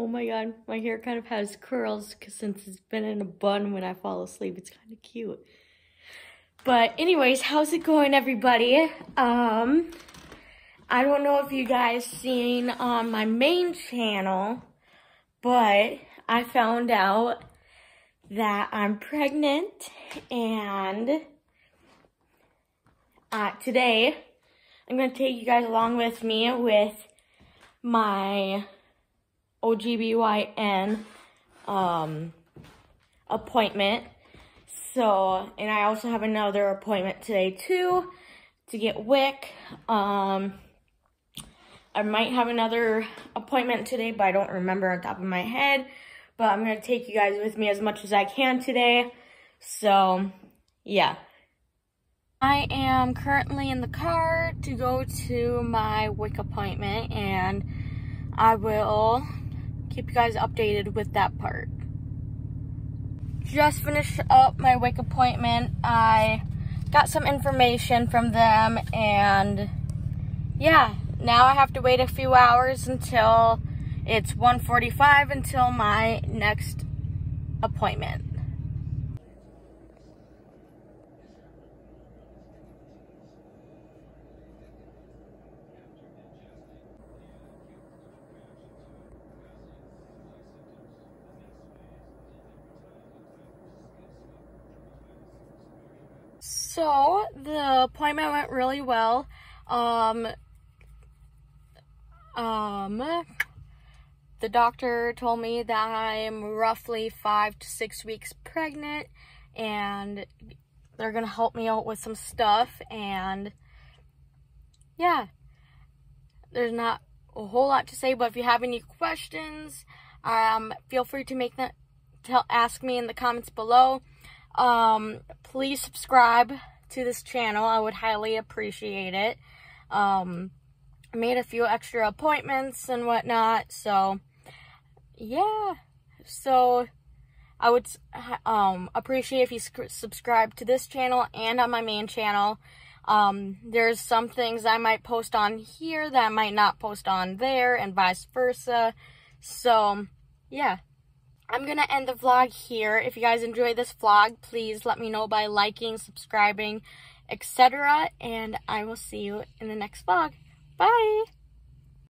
Oh my god, my hair kind of has curls because since it's been in a bun when I fall asleep, it's kind of cute. But anyways, how's it going everybody? Um, I don't know if you guys seen on my main channel, but I found out that I'm pregnant and uh, today I'm going to take you guys along with me with my OGBYN um, appointment. So, and I also have another appointment today too to get WIC. Um, I might have another appointment today, but I don't remember on top of my head. But I'm going to take you guys with me as much as I can today. So, yeah. I am currently in the car to go to my WIC appointment and I will keep you guys updated with that part. Just finished up my WIC appointment. I got some information from them and yeah, now I have to wait a few hours until it's 1.45 until my next appointment. So the appointment went really well. Um, um, the doctor told me that I'm roughly five to six weeks pregnant and they're to help me out with some stuff. And yeah, there's not a whole lot to say, but if you have any questions, um, feel free to make that, ask me in the comments below. Um, please subscribe to this channel. I would highly appreciate it. Um, I made a few extra appointments and whatnot, so yeah. So I would um, appreciate if you subscribe to this channel and on my main channel. Um, there's some things I might post on here that I might not post on there and vice versa. So, yeah. I'm going to end the vlog here. If you guys enjoyed this vlog, please let me know by liking, subscribing, etc. And I will see you in the next vlog. Bye!